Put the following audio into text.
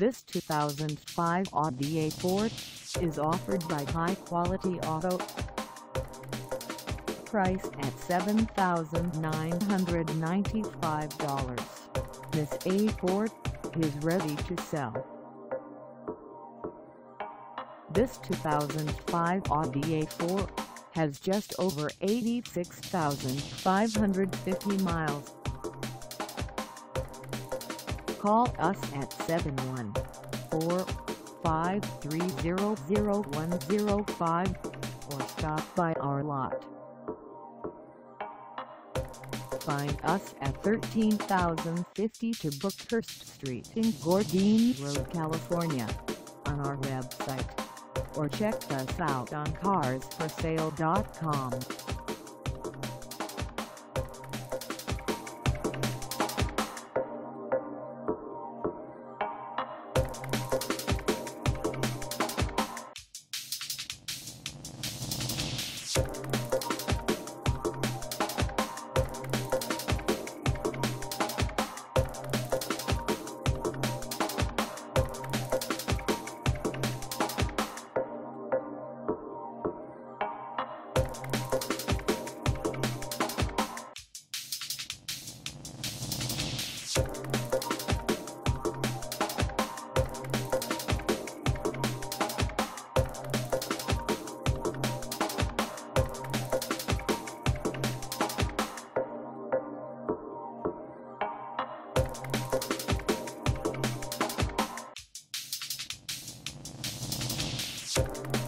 This 2005 Audi A4 is offered by High Quality Auto. Price at $7,995. This A4 is ready to sell. This 2005 Audi A4 has just over 86,550 miles. Call us at 714-530-0105 or stop by our lot. Find us at 13050 to Brookhurst Street in Garden Grove, California on our website or check us out on carsforsale.com. Thank